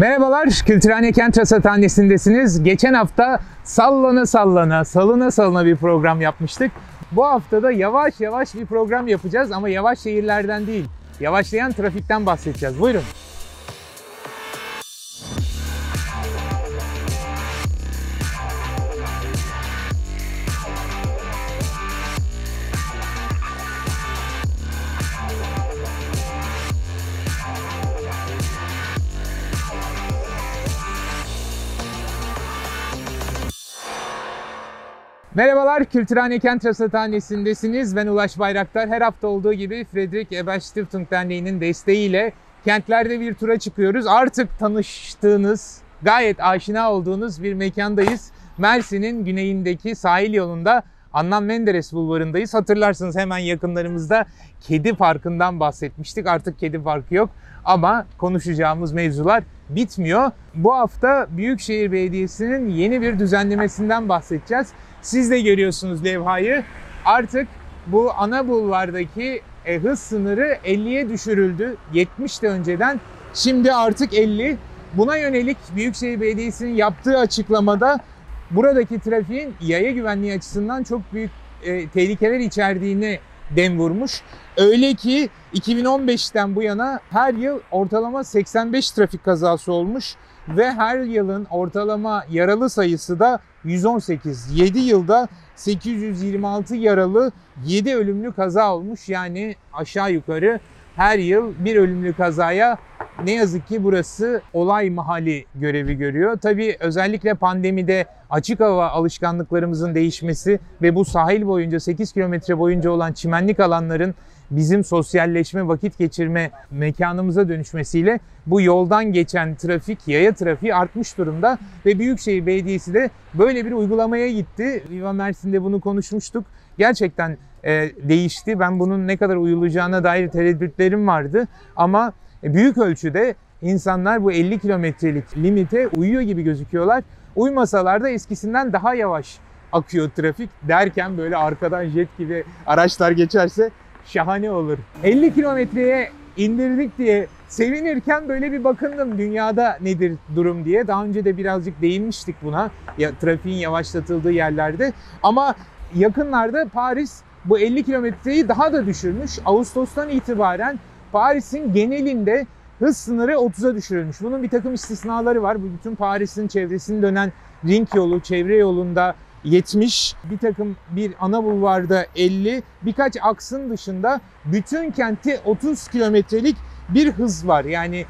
Merhabalar, Kültürhane Kent Rasathanesi'ndesiniz. Geçen hafta sallana sallana, salına salına bir program yapmıştık. Bu hafta da yavaş yavaş bir program yapacağız ama yavaş şehirlerden değil, yavaşlayan trafikten bahsedeceğiz. Buyurun. Merhabalar, Kültürhane Kent Rasathanesi'ndesiniz. Ben Ulaş Bayraktar. Her hafta olduğu gibi Friedrich Ebert Stiftung Derneği'nin desteğiyle kentlerde bir tura çıkıyoruz. Artık tanıştığınız, gayet aşina olduğunuz bir mekandayız. Mersin'in güneyindeki sahil yolunda Anlam Menderes Bulvarı'ndayız. Hatırlarsınız hemen yakınlarımızda Kedi Parkı'ndan bahsetmiştik. Artık Kedi Parkı yok ama konuşacağımız mevzular bitmiyor. Bu hafta Büyükşehir Belediyesi'nin yeni bir düzenlemesinden bahsedeceğiz. Siz de görüyorsunuz levhayı. Artık bu ana bulvardaki e, hız sınırı 50'ye düşürüldü. 70 de önceden. Şimdi artık 50. Buna yönelik Büyükşehir Belediyesi'nin yaptığı açıklamada buradaki trafiğin yaya güvenliği açısından çok büyük e, tehlikeler içerdiğini dem vurmuş. Öyle ki 2015'ten bu yana her yıl ortalama 85 trafik kazası olmuş ve her yılın ortalama yaralı sayısı da 118. 7 yılda 826 yaralı, 7 ölümlü kaza olmuş. Yani aşağı yukarı her yıl bir ölümlü kazaya ne yazık ki burası olay mahalli görevi görüyor. Tabii özellikle pandemide açık hava alışkanlıklarımızın değişmesi ve bu sahil boyunca 8 kilometre boyunca olan çimenlik alanların bizim sosyalleşme, vakit geçirme mekanımıza dönüşmesiyle bu yoldan geçen trafik, yaya trafiği artmış durumda ve Büyükşehir Belediyesi de böyle bir uygulamaya gitti. Viva Mersin'de bunu konuşmuştuk. Gerçekten e, değişti. Ben bunun ne kadar uyulacağına dair tereddütlerim vardı ama büyük ölçüde insanlar bu 50 kilometrelik limite uyuyor gibi gözüküyorlar. Uymasalar da eskisinden daha yavaş akıyor trafik derken böyle arkadan jet gibi araçlar geçerse şahane olur. 50 kilometreye indirdik diye sevinirken böyle bir bakındım dünyada nedir durum diye. Daha önce de birazcık değinmiştik buna ya, trafiğin yavaşlatıldığı yerlerde. Ama yakınlarda Paris bu 50 kilometreyi daha da düşürmüş. Ağustos'tan itibaren Paris'in genelinde hız sınırı 30'a düşürülmüş. Bunun bir takım istisnaları var. Bu bütün Paris'in çevresini dönen ring yolu, çevre yolunda 70, bir takım bir ana bulvarda 50, birkaç aksın dışında bütün kenti 30 kilometrelik bir hız var. Yani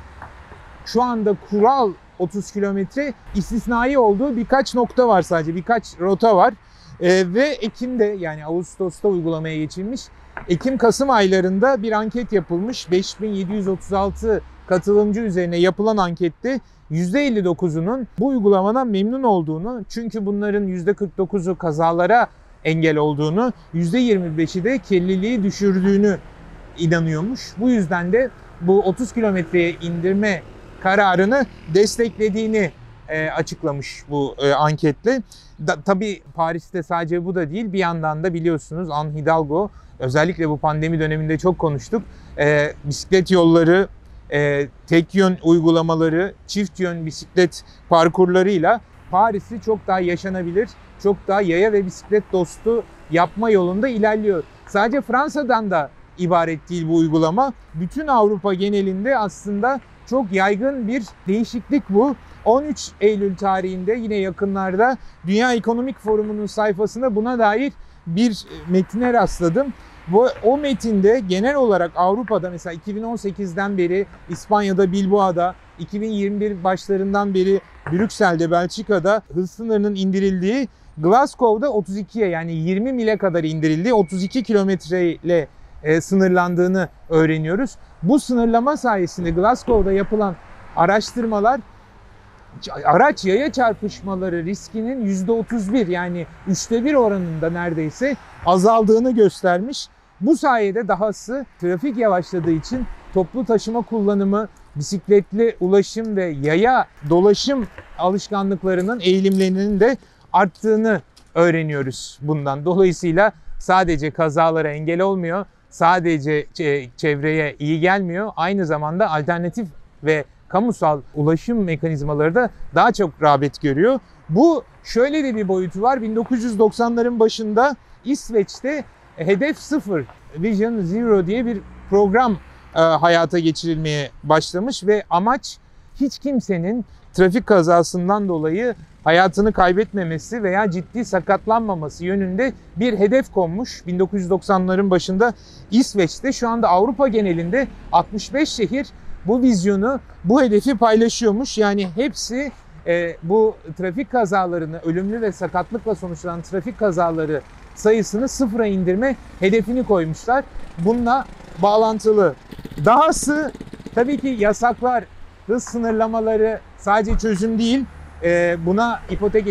şu anda kural 30 kilometre istisnai olduğu birkaç nokta var sadece, birkaç rota var. Ee, ve Ekim'de yani Ağustos'ta uygulamaya geçilmiş. Ekim-Kasım aylarında bir anket yapılmış. 5736 katılımcı üzerine yapılan ankette %59'unun bu uygulamadan memnun olduğunu, çünkü bunların %49'u kazalara engel olduğunu, %25'i de kirliliği düşürdüğünü inanıyormuş. Bu yüzden de bu 30 kilometreye indirme kararını desteklediğini e, açıklamış bu e, anketle. Da, tabii Paris'te sadece bu da değil bir yandan da biliyorsunuz Anne Hidalgo özellikle bu pandemi döneminde çok konuştuk. E, bisiklet yolları, e, tek yön uygulamaları, çift yön bisiklet parkurlarıyla Paris'i çok daha yaşanabilir, çok daha yaya ve bisiklet dostu yapma yolunda ilerliyor. Sadece Fransa'dan da ibaret değil bu uygulama. Bütün Avrupa genelinde aslında çok yaygın bir değişiklik bu. 13 Eylül tarihinde yine yakınlarda Dünya Ekonomik Forumu'nun sayfasında buna dair bir metine rastladım. Bu, o metinde genel olarak Avrupa'da mesela 2018'den beri İspanya'da Bilbao'da, 2021 başlarından beri Brüksel'de, Belçika'da hız sınırının indirildiği, Glasgow'da 32'ye yani 20 mile kadar indirildiği 32 kilometre ile e, sınırlandığını öğreniyoruz. Bu sınırlama sayesinde Glasgow'da yapılan araştırmalar araç yaya çarpışmaları riskinin %31 yani üçte bir oranında neredeyse azaldığını göstermiş. Bu sayede dahası trafik yavaşladığı için toplu taşıma kullanımı, bisikletli ulaşım ve yaya dolaşım alışkanlıklarının eğilimlerinin de arttığını öğreniyoruz bundan. Dolayısıyla sadece kazalara engel olmuyor, sadece çevreye iyi gelmiyor, aynı zamanda alternatif ve kamusal ulaşım mekanizmaları da daha çok rağbet görüyor. Bu şöyle de bir boyutu var. 1990'ların başında İsveç'te Hedef Sıfır, Vision Zero diye bir program e, hayata geçirilmeye başlamış ve amaç hiç kimsenin trafik kazasından dolayı hayatını kaybetmemesi veya ciddi sakatlanmaması yönünde bir hedef konmuş. 1990'ların başında İsveç'te şu anda Avrupa genelinde 65 şehir bu vizyonu, bu hedefi paylaşıyormuş. Yani hepsi e, bu trafik kazalarını, ölümlü ve sakatlıkla sonuçlanan trafik kazaları sayısını sıfıra indirme hedefini koymuşlar. Bununla bağlantılı. Dahası tabii ki yasaklar, hız sınırlamaları sadece çözüm değil. E, buna ipotek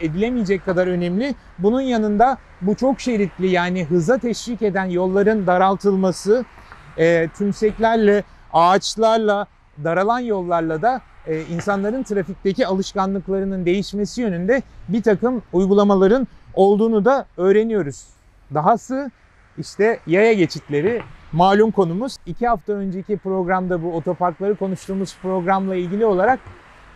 edilemeyecek kadar önemli. Bunun yanında bu çok şeritli yani hıza teşvik eden yolların daraltılması, e, tümseklerle, ağaçlarla, daralan yollarla da e, insanların trafikteki alışkanlıklarının değişmesi yönünde bir takım uygulamaların olduğunu da öğreniyoruz. Dahası işte yaya geçitleri malum konumuz. İki hafta önceki programda bu otoparkları konuştuğumuz programla ilgili olarak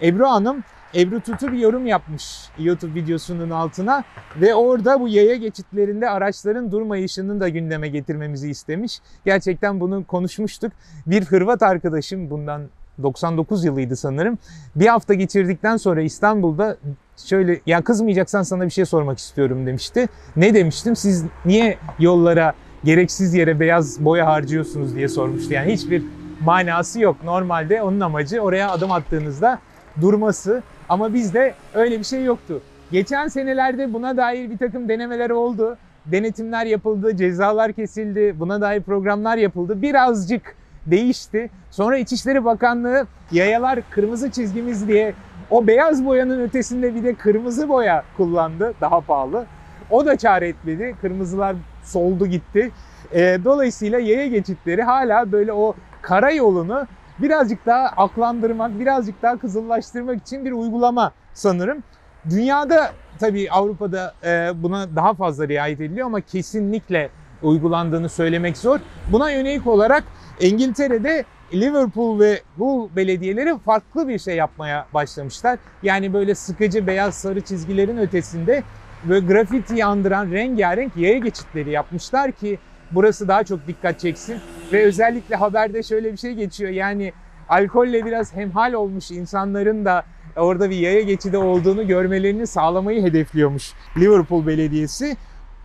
Ebru Hanım Ebru Tutu bir yorum yapmış YouTube videosunun altına ve orada bu yaya geçitlerinde araçların durmayışını da gündeme getirmemizi istemiş. Gerçekten bunu konuşmuştuk. Bir Hırvat arkadaşım bundan 99 yılıydı sanırım. Bir hafta geçirdikten sonra İstanbul'da şöyle ya kızmayacaksan sana bir şey sormak istiyorum demişti. Ne demiştim? Siz niye yollara gereksiz yere beyaz boya harcıyorsunuz diye sormuştu. Yani hiçbir manası yok. Normalde onun amacı oraya adım attığınızda durması. Ama bizde öyle bir şey yoktu. Geçen senelerde buna dair bir takım denemeler oldu. Denetimler yapıldı, cezalar kesildi, buna dair programlar yapıldı. Birazcık değişti. Sonra İçişleri Bakanlığı yayalar kırmızı çizgimiz diye o beyaz boyanın ötesinde bir de kırmızı boya kullandı. Daha pahalı. O da çare etmedi. Kırmızılar soldu gitti. E, dolayısıyla yaya geçitleri hala böyle o karayolunu birazcık daha aklandırmak, birazcık daha kızıllaştırmak için bir uygulama sanırım. Dünyada tabii Avrupa'da e, buna daha fazla riayet ediliyor ama kesinlikle uygulandığını söylemek zor. Buna yönelik olarak İngiltere'de Liverpool ve Hull belediyeleri farklı bir şey yapmaya başlamışlar. Yani böyle sıkıcı beyaz sarı çizgilerin ötesinde böyle grafiti andıran rengarenk yaya geçitleri yapmışlar ki burası daha çok dikkat çeksin. Ve özellikle haberde şöyle bir şey geçiyor. Yani alkolle biraz hemhal olmuş insanların da orada bir yaya geçidi olduğunu görmelerini sağlamayı hedefliyormuş Liverpool Belediyesi.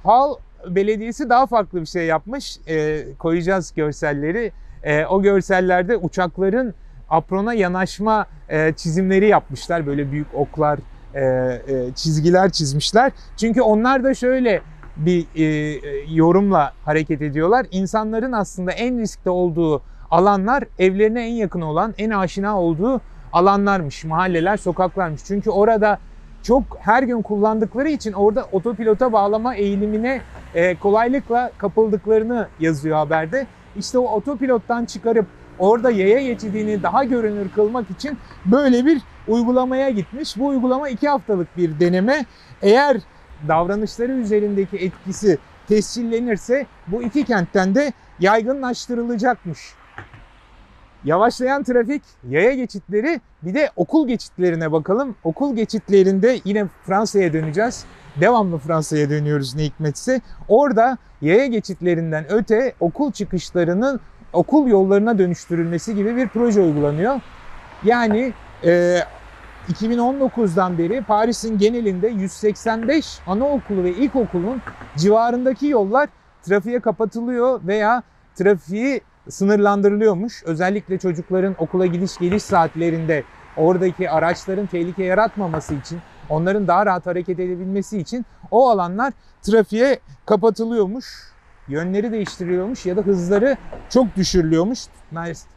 Hull Belediyesi daha farklı bir şey yapmış. E, koyacağız görselleri. E, o görsellerde uçakların aprona yanaşma e, çizimleri yapmışlar. Böyle büyük oklar, e, e, çizgiler çizmişler. Çünkü onlar da şöyle bir e, yorumla hareket ediyorlar. İnsanların aslında en riskte olduğu alanlar evlerine en yakın olan, en aşina olduğu alanlarmış, mahalleler, sokaklarmış. Çünkü orada çok her gün kullandıkları için orada otopilota bağlama eğilimine e, kolaylıkla kapıldıklarını yazıyor haberde. İşte o otopilottan çıkarıp orada yaya geçidini daha görünür kılmak için böyle bir uygulamaya gitmiş. Bu uygulama iki haftalık bir deneme. Eğer davranışları üzerindeki etkisi tescillenirse bu iki kentten de yaygınlaştırılacakmış. Yavaşlayan trafik, yaya geçitleri bir de okul geçitlerine bakalım. Okul geçitlerinde yine Fransa'ya döneceğiz. Devamlı Fransa'ya dönüyoruz ne hikmetse. Orada yaya geçitlerinden öte okul çıkışlarının okul yollarına dönüştürülmesi gibi bir proje uygulanıyor. Yani e, 2019'dan beri Paris'in genelinde 185 anaokulu ve ilkokulun civarındaki yollar trafiğe kapatılıyor veya trafiği sınırlandırılıyormuş. Özellikle çocukların okula gidiş geliş saatlerinde oradaki araçların tehlike yaratmaması için, onların daha rahat hareket edebilmesi için o alanlar trafiğe kapatılıyormuş. Yönleri değiştiriliyormuş ya da hızları çok düşürülüyormuş.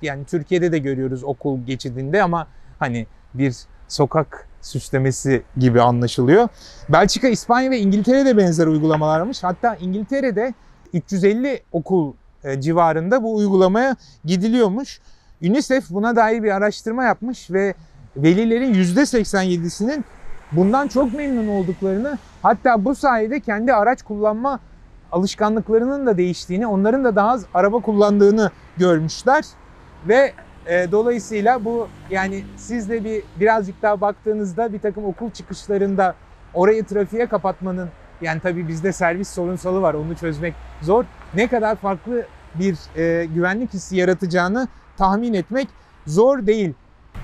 Yani Türkiye'de de görüyoruz okul geçidinde ama hani bir sokak süslemesi gibi anlaşılıyor. Belçika, İspanya ve İngiltere'de benzer uygulamalar varmış. Hatta İngiltere'de 350 okul civarında bu uygulamaya gidiliyormuş. UNICEF buna dair bir araştırma yapmış ve velilerin %87'sinin bundan çok memnun olduklarını hatta bu sayede kendi araç kullanma alışkanlıklarının da değiştiğini, onların da daha az araba kullandığını görmüşler. Ve E, dolayısıyla bu yani siz de bir birazcık daha baktığınızda bir takım okul çıkışlarında orayı trafiğe kapatmanın yani tabii bizde servis sorunsalı var onu çözmek zor. Ne kadar farklı bir e, güvenlik hissi yaratacağını tahmin etmek zor değil.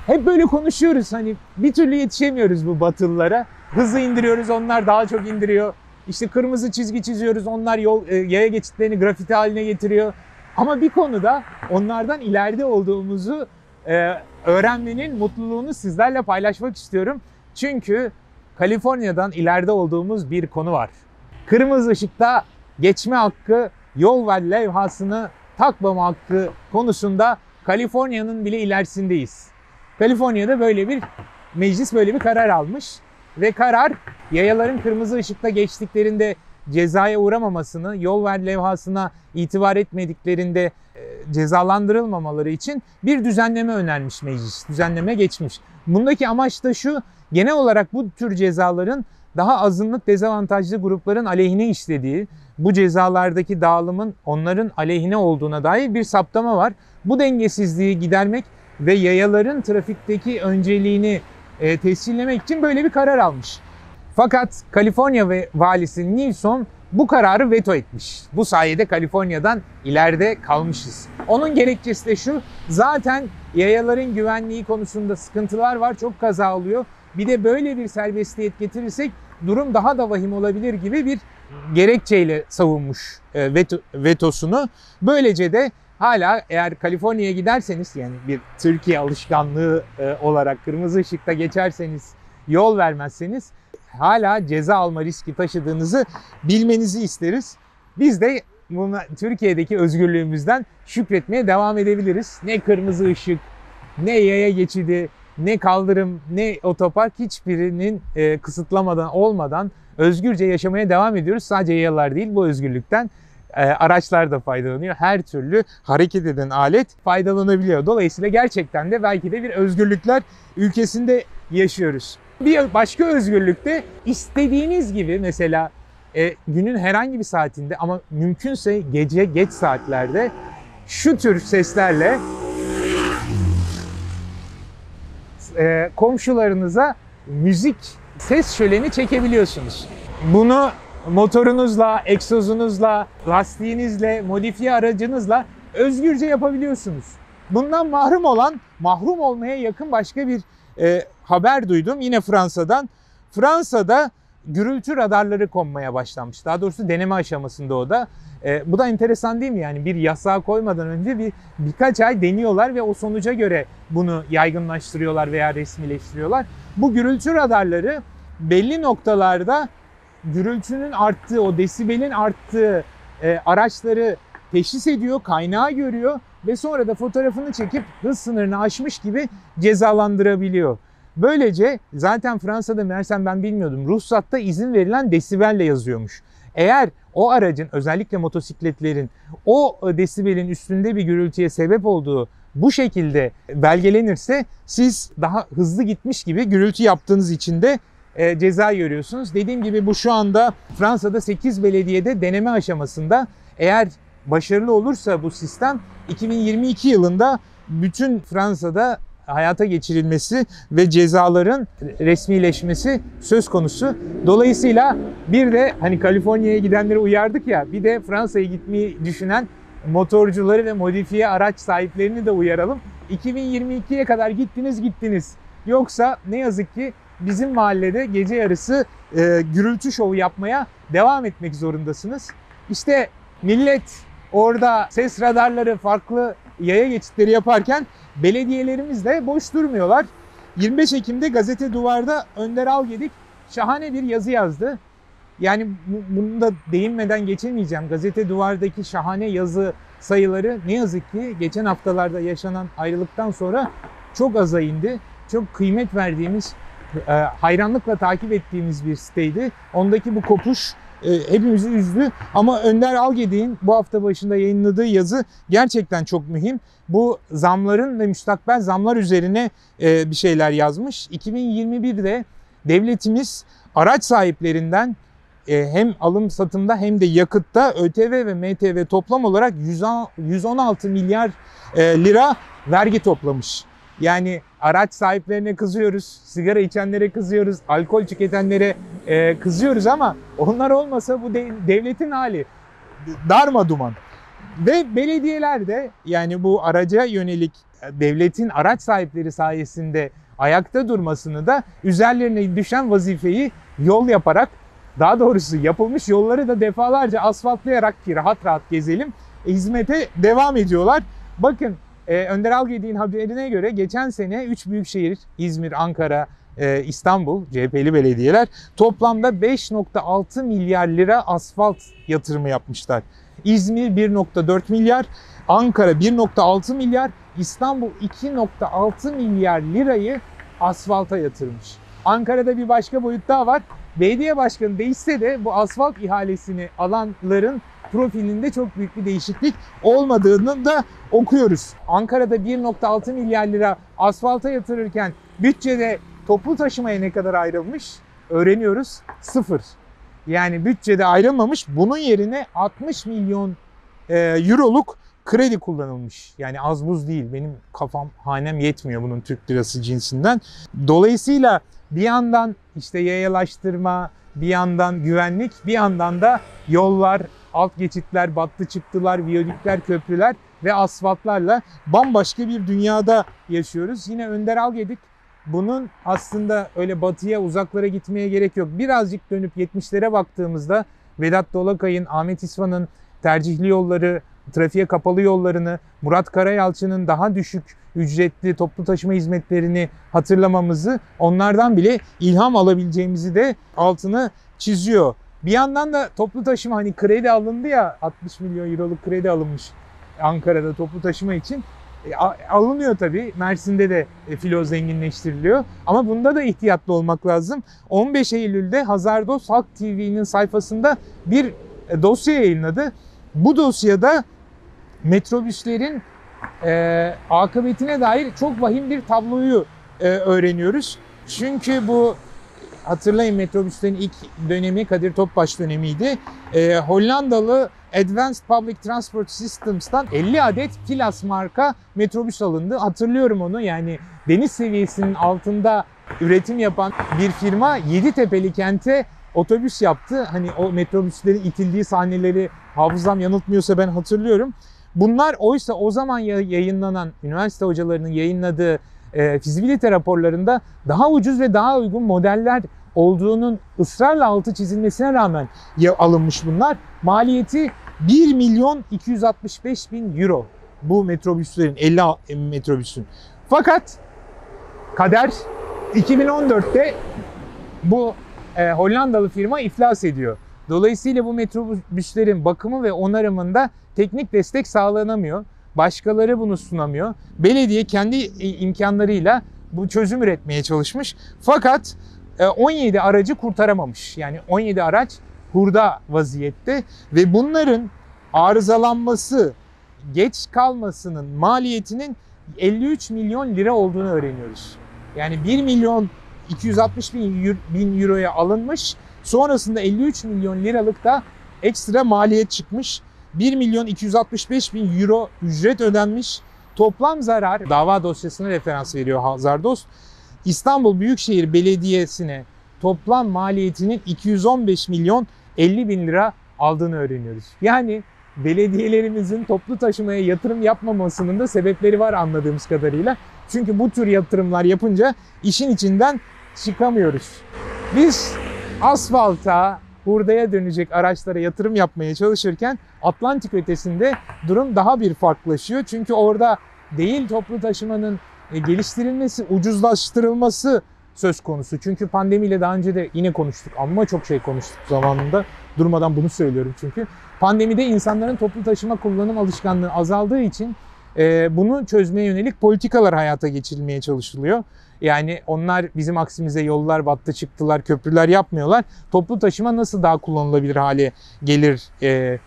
Hep böyle konuşuyoruz hani bir türlü yetişemiyoruz bu batılılara. Hızı indiriyoruz onlar daha çok indiriyor. İşte kırmızı çizgi çiziyoruz onlar yol e, yaya geçitlerini grafiti haline getiriyor. Ama bir konuda onlardan ileride olduğumuzu e, öğrenmenin mutluluğunu sizlerle paylaşmak istiyorum. Çünkü Kaliforniya'dan ileride olduğumuz bir konu var. Kırmızı ışıkta geçme hakkı, yol ve levhasını takmama hakkı konusunda Kaliforniya'nın bile ilerisindeyiz. Kaliforniya'da böyle bir meclis böyle bir karar almış ve karar yayaların kırmızı ışıkta geçtiklerinde cezaya uğramamasını, yol ver levhasına itibar etmediklerinde e, cezalandırılmamaları için bir düzenleme önermiş meclis. Düzenleme geçmiş. Bundaki amaç da şu, genel olarak bu tür cezaların daha azınlık dezavantajlı grupların aleyhine işlediği, bu cezalardaki dağılımın onların aleyhine olduğuna dair bir saptama var. Bu dengesizliği gidermek ve yayaların trafikteki önceliğini e, tescillemek için böyle bir karar almış. Fakat Kaliforniya ve valisi Nilsson bu kararı veto etmiş. Bu sayede Kaliforniya'dan ileride kalmışız. Onun gerekçesi de şu, zaten yayaların güvenliği konusunda sıkıntılar var, çok kaza oluyor. Bir de böyle bir serbestiyet getirirsek durum daha da vahim olabilir gibi bir gerekçeyle savunmuş e, veto, vetosunu. Böylece de hala eğer Kaliforniya'ya giderseniz yani bir Türkiye alışkanlığı e, olarak kırmızı ışıkta geçerseniz yol vermezseniz hala ceza alma riski taşıdığınızı bilmenizi isteriz. Biz de buna, Türkiye'deki özgürlüğümüzden şükretmeye devam edebiliriz. Ne kırmızı ışık, ne yaya geçidi, ne kaldırım, ne otopark hiçbirinin e, kısıtlamadan olmadan özgürce yaşamaya devam ediyoruz. Sadece yayalar değil bu özgürlükten e, araçlar da faydalanıyor. Her türlü hareket eden alet faydalanabiliyor. Dolayısıyla gerçekten de belki de bir özgürlükler ülkesinde yaşıyoruz. Bir başka özgürlükte istediğiniz gibi mesela e, günün herhangi bir saatinde ama mümkünse gece geç saatlerde şu tür seslerle e, komşularınıza müzik ses şöleni çekebiliyorsunuz. Bunu motorunuzla, egzozunuzla, lastiğinizle, modifiye aracınızla özgürce yapabiliyorsunuz. Bundan mahrum olan, mahrum olmaya yakın başka bir e, haber duydum yine Fransa'dan. Fransa'da gürültü radarları konmaya başlanmış. Daha doğrusu deneme aşamasında o da. E, bu da enteresan değil mi? Yani bir yasağı koymadan önce bir birkaç ay deniyorlar ve o sonuca göre bunu yaygınlaştırıyorlar veya resmileştiriyorlar. Bu gürültü radarları belli noktalarda gürültünün arttığı, o desibelin arttığı e, araçları teşhis ediyor, kaynağı görüyor ve sonra da fotoğrafını çekip hız sınırını aşmış gibi cezalandırabiliyor. Böylece zaten Fransa'da meğersem ben bilmiyordum ruhsatta izin verilen desibelle yazıyormuş. Eğer o aracın özellikle motosikletlerin o desibelin üstünde bir gürültüye sebep olduğu bu şekilde belgelenirse siz daha hızlı gitmiş gibi gürültü yaptığınız için de e, ceza görüyorsunuz. Dediğim gibi bu şu anda Fransa'da 8 belediyede deneme aşamasında. Eğer başarılı olursa bu sistem 2022 yılında bütün Fransa'da hayata geçirilmesi ve cezaların resmileşmesi söz konusu. Dolayısıyla bir de hani Kaliforniya'ya gidenleri uyardık ya bir de Fransa'ya gitmeyi düşünen motorcuları ve modifiye araç sahiplerini de uyaralım. 2022'ye kadar gittiniz gittiniz. Yoksa ne yazık ki bizim mahallede gece yarısı e, gürültü şovu yapmaya devam etmek zorundasınız. İşte millet orada ses radarları farklı yaya geçitleri yaparken belediyelerimiz de boş durmuyorlar. 25 Ekim'de gazete duvarda Önder Algedik şahane bir yazı yazdı. Yani bunu da değinmeden geçemeyeceğim. Gazete duvardaki şahane yazı sayıları ne yazık ki geçen haftalarda yaşanan ayrılıktan sonra çok aza indi. Çok kıymet verdiğimiz, e, hayranlıkla takip ettiğimiz bir siteydi. Ondaki bu kopuş e, hepimizi üzdü. Ama Önder Algedik'in bu hafta başında yayınladığı yazı gerçekten çok mühim. Bu zamların ve müstakbel zamlar üzerine e, bir şeyler yazmış. 2021'de devletimiz araç sahiplerinden e, hem alım satımda hem de yakıtta ÖTV ve MTV toplam olarak 116 milyar e, lira vergi toplamış. Yani araç sahiplerine kızıyoruz, sigara içenlere kızıyoruz, alkol tüketenlere e, kızıyoruz ama onlar olmasa bu de, devletin hali darma duman. Ve belediyeler de yani bu araca yönelik devletin araç sahipleri sayesinde ayakta durmasını da üzerlerine düşen vazifeyi yol yaparak daha doğrusu yapılmış yolları da defalarca asfaltlayarak ki rahat rahat gezelim hizmete devam ediyorlar. Bakın e, Önder Algedi'nin haberine göre geçen sene 3 büyükşehir İzmir, Ankara, e, İstanbul CHP'li belediyeler toplamda 5.6 milyar lira asfalt yatırımı yapmışlar. İzmir 1.4 milyar, Ankara 1.6 milyar, İstanbul 2.6 milyar lirayı asfalta yatırmış. Ankara'da bir başka boyut daha var. Belediye başkanı değişse de bu asfalt ihalesini alanların profilinde çok büyük bir değişiklik olmadığını da okuyoruz. Ankara'da 1.6 milyar lira asfalta yatırırken bütçede toplu taşımaya ne kadar ayrılmış öğreniyoruz. Sıfır. Yani bütçede ayrılmamış. Bunun yerine 60 milyon e, euroluk kredi kullanılmış. Yani az buz değil. Benim kafam hanem yetmiyor bunun Türk lirası cinsinden. Dolayısıyla bir yandan işte yayalaştırma, bir yandan güvenlik, bir yandan da yollar, alt geçitler, battı çıktılar, viyadükler, köprüler ve asfaltlarla bambaşka bir dünyada yaşıyoruz. Yine Önder Algedik bunun aslında öyle batıya uzaklara gitmeye gerek yok. Birazcık dönüp 70'lere baktığımızda Vedat Dolakay'ın, Ahmet İsvan'ın tercihli yolları, trafiğe kapalı yollarını, Murat Karayalçı'nın daha düşük ücretli toplu taşıma hizmetlerini hatırlamamızı, onlardan bile ilham alabileceğimizi de altını çiziyor. Bir yandan da toplu taşıma hani kredi alındı ya 60 milyon euroluk kredi alınmış Ankara'da toplu taşıma için. E, alınıyor tabii. Mersin'de de e, filo zenginleştiriliyor. Ama bunda da ihtiyatlı olmak lazım. 15 Eylül'de Hazardos Halk TV'nin sayfasında bir e, dosya yayınladı. Bu dosyada metrobüslerin e, akıbetine dair çok vahim bir tabloyu e, öğreniyoruz. Çünkü bu hatırlayın metrobüslerin ilk dönemi Kadir Topbaş dönemiydi. E, Hollandalı Advanced Public Transport Systems'tan 50 adet Pilas marka metrobüs alındı. Hatırlıyorum onu yani deniz seviyesinin altında üretim yapan bir firma Yeditepe'li kente otobüs yaptı. Hani o metrobüslerin itildiği sahneleri hafızam yanıltmıyorsa ben hatırlıyorum. Bunlar oysa o zaman yayınlanan üniversite hocalarının yayınladığı e, fizibilite raporlarında daha ucuz ve daha uygun modeller olduğunun ısrarla altı çizilmesine rağmen alınmış bunlar. Maliyeti 1 milyon 265 bin euro bu metrobüslerin 50 metrobüsün. Fakat kader 2014'te bu e, Hollandalı firma iflas ediyor. Dolayısıyla bu metrobüslerin bakımı ve onarımında teknik destek sağlanamıyor. Başkaları bunu sunamıyor. Belediye kendi imkanlarıyla bu çözüm üretmeye çalışmış. Fakat 17 e, aracı kurtaramamış. Yani 17 araç hurda vaziyette ve bunların arızalanması, geç kalmasının maliyetinin 53 milyon lira olduğunu öğreniyoruz. Yani 1 milyon 260 bin, bin euroya alınmış. Sonrasında 53 milyon liralık da ekstra maliyet çıkmış. 1 milyon 265 bin euro ücret ödenmiş. Toplam zarar dava dosyasına referans veriyor Hazardos. İstanbul Büyükşehir Belediyesi'ne toplam maliyetinin 215 milyon 50 bin lira aldığını öğreniyoruz. Yani belediyelerimizin toplu taşımaya yatırım yapmamasının da sebepleri var anladığımız kadarıyla. Çünkü bu tür yatırımlar yapınca işin içinden çıkamıyoruz. Biz asfalta, hurdaya dönecek araçlara yatırım yapmaya çalışırken Atlantik ötesinde durum daha bir farklılaşıyor. Çünkü orada değil toplu taşımanın geliştirilmesi, ucuzlaştırılması söz konusu. Çünkü pandemiyle daha önce de yine konuştuk ama çok şey konuştuk zamanında. Durmadan bunu söylüyorum çünkü. Pandemide insanların toplu taşıma kullanım alışkanlığı azaldığı için e, bunu çözmeye yönelik politikalar hayata geçirilmeye çalışılıyor. Yani onlar bizim aksimize yollar battı çıktılar, köprüler yapmıyorlar. Toplu taşıma nasıl daha kullanılabilir hale gelir e,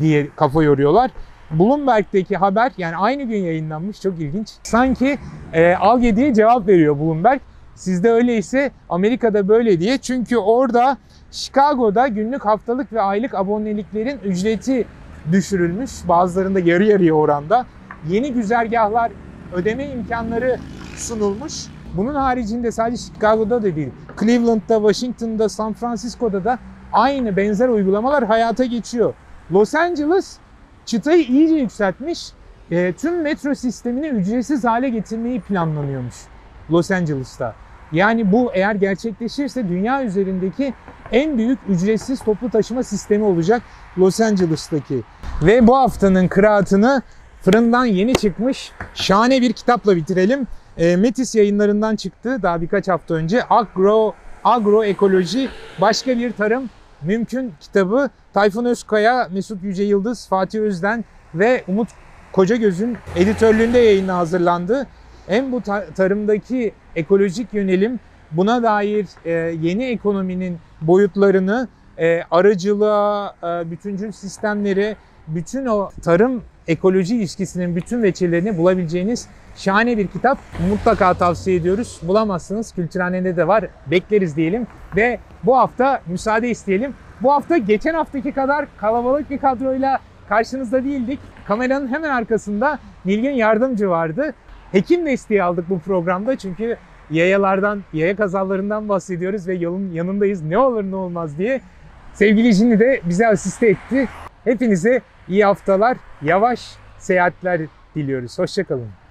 diye kafa yoruyorlar. Bloomberg'deki haber yani aynı gün yayınlanmış çok ilginç. Sanki e, diye cevap veriyor Bloomberg. Sizde öyleyse Amerika'da böyle diye. Çünkü orada Chicago'da günlük haftalık ve aylık aboneliklerin ücreti düşürülmüş. Bazılarında yarı yarıya oranda. Yeni güzergahlar, ödeme imkanları sunulmuş. Bunun haricinde sadece Chicago'da da değil, Cleveland'da, Washington'da, San Francisco'da da aynı benzer uygulamalar hayata geçiyor. Los Angeles çıtayı iyice yükseltmiş. E, tüm metro sistemini ücretsiz hale getirmeyi planlanıyormuş Los Angeles'ta. Yani bu eğer gerçekleşirse dünya üzerindeki en büyük ücretsiz toplu taşıma sistemi olacak Los Angeles'taki. Ve bu haftanın kıraatını fırından yeni çıkmış şahane bir kitapla bitirelim. E, Metis yayınlarından çıktı daha birkaç hafta önce. Agro Agroekoloji Başka Bir Tarım Mümkün kitabı Tayfun Özkaya, Mesut Yüce Yıldız, Fatih Özden ve Umut Kocagöz'ün editörlüğünde yayına hazırlandı. Hem bu ta- tarımdaki ekolojik yönelim buna dair e, yeni ekonominin boyutlarını, e, arıcılığa, e, bütüncül sistemleri, bütün o tarım ekoloji ilişkisinin bütün veçelerini bulabileceğiniz şahane bir kitap. Mutlaka tavsiye ediyoruz. Bulamazsınız. Kültürhane'de de var. Bekleriz diyelim. Ve bu hafta müsaade isteyelim. Bu hafta geçen haftaki kadar kalabalık bir kadroyla karşınızda değildik. Kameranın hemen arkasında Nilgün Yardımcı vardı. Hekim desteği aldık bu programda çünkü yayalardan, yaya kazalarından bahsediyoruz ve yolun yanındayız. Ne olur ne olmaz diye. Sevgili Jinni de bize asiste etti. Hepinize iyi haftalar, yavaş seyahatler diliyoruz. Hoşçakalın.